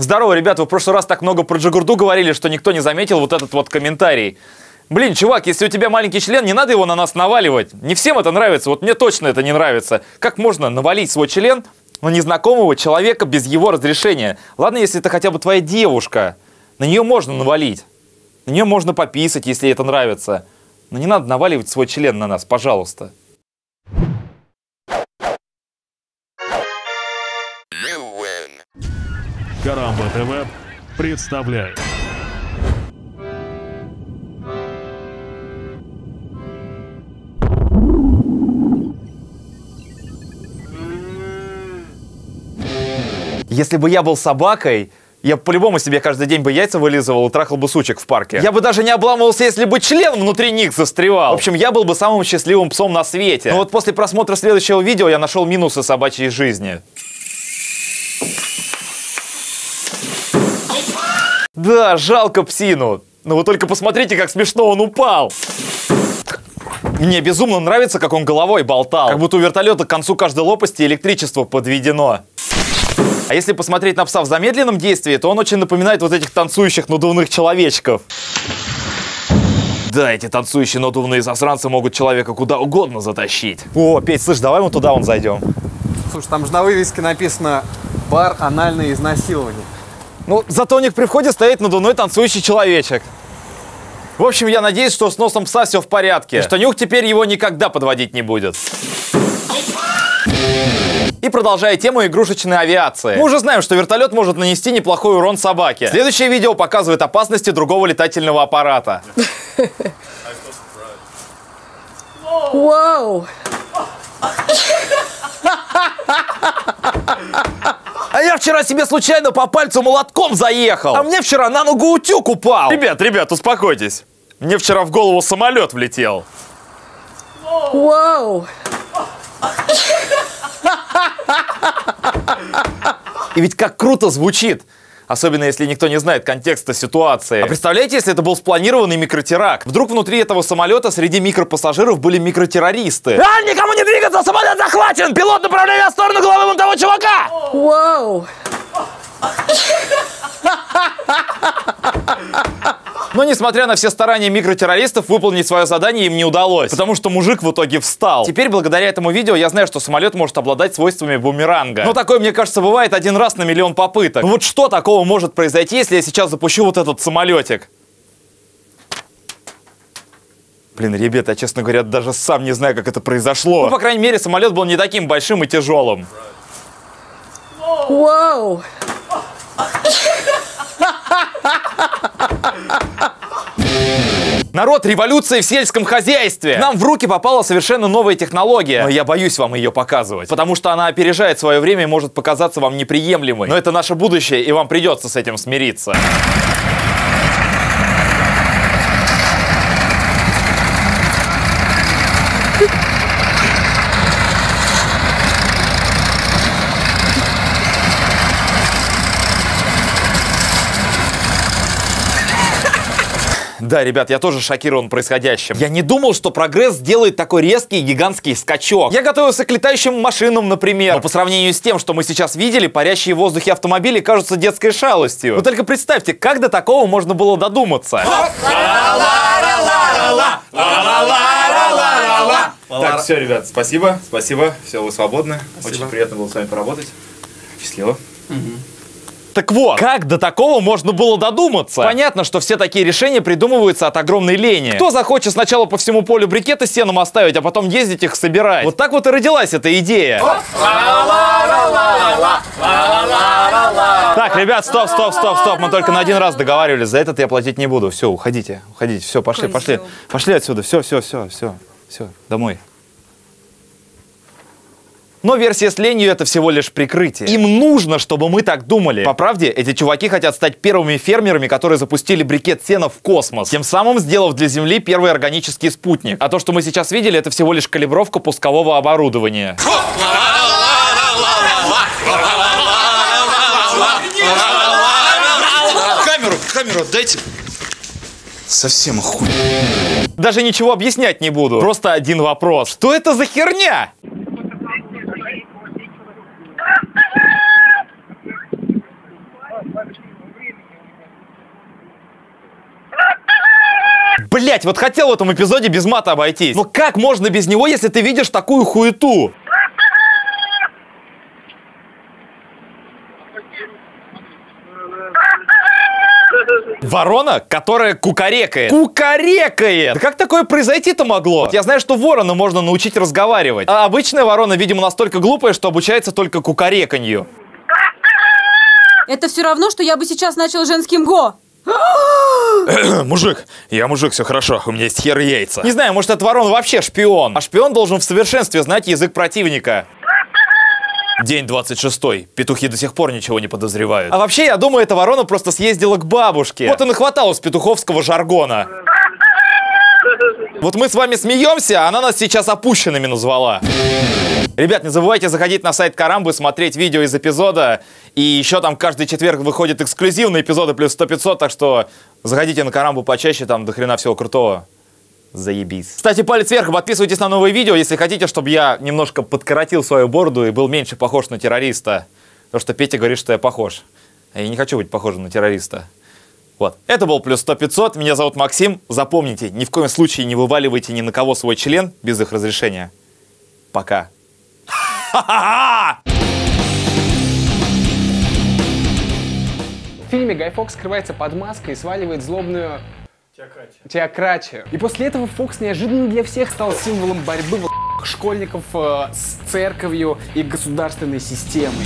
Здорово, ребята, вы в прошлый раз так много про Джигурду говорили, что никто не заметил вот этот вот комментарий. Блин, чувак, если у тебя маленький член, не надо его на нас наваливать. Не всем это нравится, вот мне точно это не нравится. Как можно навалить свой член на незнакомого человека без его разрешения? Ладно, если это хотя бы твоя девушка, на нее можно навалить. На нее можно пописать, если это нравится. Но не надо наваливать свой член на нас, пожалуйста. Карамба ТВ представляет. Если бы я был собакой, я бы по-любому себе каждый день бы яйца вылизывал и трахал бы сучек в парке. Я бы даже не обламывался, если бы член внутри них застревал. В общем, я был бы самым счастливым псом на свете. Но вот после просмотра следующего видео я нашел минусы собачьей жизни. Да, жалко псину. Но вы только посмотрите, как смешно он упал. Мне безумно нравится, как он головой болтал. Как будто у вертолета к концу каждой лопасти электричество подведено. А если посмотреть на пса в замедленном действии, то он очень напоминает вот этих танцующих надувных человечков. Да, эти танцующие надувные засранцы могут человека куда угодно затащить. О, Петь, слышь, давай мы туда вон зайдем. Слушай, там же на вывеске написано «Бар анальное изнасилование». Ну, зато у них при входе стоит надувной танцующий человечек. В общем, я надеюсь, что с носом пса все в порядке. И что нюх теперь его никогда подводить не будет. И продолжая тему игрушечной авиации. Мы уже знаем, что вертолет может нанести неплохой урон собаке. Следующее видео показывает опасности другого летательного аппарата. Whoa! А я вчера себе случайно по пальцу молотком заехал. А мне вчера на ногу утюг упал. Ребят, ребят, успокойтесь. Мне вчера в голову самолет влетел. Whoa! И ведь как круто звучит. Особенно если никто не знает контекста ситуации. А представляете, если это был спланированный микротеракт? Вдруг внутри этого самолета среди микропассажиров были микротеррористы. А, никому не двигаться, самолет захвачен! Пилот направляет в сторону головы вон того чувака! Whoa! Но несмотря на все старания микротеррористов, выполнить свое задание им не удалось. Потому что мужик в итоге встал. Теперь, благодаря этому видео, я знаю, что самолет может обладать свойствами бумеранга. Но такое, мне кажется, бывает один раз на миллион попыток. Ну вот что такого может произойти, если я сейчас запущу вот этот самолетик? Блин, ребята, я, честно говоря, даже сам не знаю, как это произошло. Ну, по крайней мере, самолет был не таким большим и тяжелым. Whoa! Народ, революция в сельском хозяйстве! Нам в руки попала совершенно новая технология. Но я боюсь вам ее показывать. Потому что она опережает свое время и может показаться вам неприемлемой. Но это наше будущее, и вам придется с этим смириться. Да, ребят, я тоже шокирован происходящим. Я не думал, что прогресс сделает такой резкий гигантский скачок. Я готовился к летающим машинам, например. Но по сравнению с тем, что мы сейчас видели, парящие в воздухе автомобили кажутся детской шалостью. Вы только представьте, как до такого можно было додуматься. Так, все, ребят, спасибо, спасибо, все, вы свободны. Очень приятно было с вами поработать. Счастливо. Так вот, как до такого можно было додуматься? Понятно, что все такие решения придумываются от огромной лени. Кто захочет сначала по всему полю брикеты сеном оставить, а потом ездить их собирать? Вот так вот и родилась эта идея. Так, ребят, стоп, стоп, стоп, стоп. Мы только на один раз договаривались. За этот я платить не буду. Все, уходите, уходите. Все, пошли, пошли. Пошли отсюда. Все, все, все, все, все, домой. Но версия с ленью это всего лишь прикрытие. Им нужно, чтобы мы так думали. По правде, эти чуваки хотят стать первыми фермерами, которые запустили брикет сена в космос, тем самым сделав для Земли первый органический спутник. А то, что мы сейчас видели, это всего лишь калибровка пускового оборудования. Камеру, камеру отдайте. Совсем охуенно. Даже ничего объяснять не буду. Просто один вопрос. Что это за херня? Блять, вот хотел в этом эпизоде без мата обойтись. Но как можно без него, если ты видишь такую хуету? Ворона, которая кукарекает. Кукарекает! Да как такое произойти-то могло? Вот я знаю, что ворона можно научить разговаривать. А обычная ворона, видимо, настолько глупая, что обучается только кукареканью. Это все равно, что я бы сейчас начал женским го. Мужик, я мужик, все хорошо, у меня есть хер и яйца. Не знаю, может, этот ворон вообще шпион. А шпион должен в совершенстве знать язык противника. День 26. Петухи до сих пор ничего не подозревают. А вообще, я думаю, эта ворона просто съездила к бабушке. Вот и нахваталась петуховского жаргона. Вот мы с вами смеемся, а она нас сейчас опущенными назвала. Ребят, не забывайте заходить на сайт Карамбы, смотреть видео из эпизода. И еще там каждый четверг выходят эксклюзивные эпизоды плюс 100-500, так что заходите на Карамбу почаще, там до хрена всего крутого. Заебись. Кстати, палец вверх, подписывайтесь на новые видео, если хотите, чтобы я немножко подкоротил свою бороду и был меньше похож на террориста. Потому что Петя говорит, что я похож. А я не хочу быть похожим на террориста. Вот. Это был плюс 100-500. Меня зовут Максим. Запомните, ни в коем случае не вываливайте ни на кого свой член без их разрешения. Пока. В фильме Гай Фокс скрывается под маской и сваливает злобную теократию. И после этого Фокс неожиданно для всех стал символом борьбы школьников э, с церковью и государственной системой.